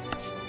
you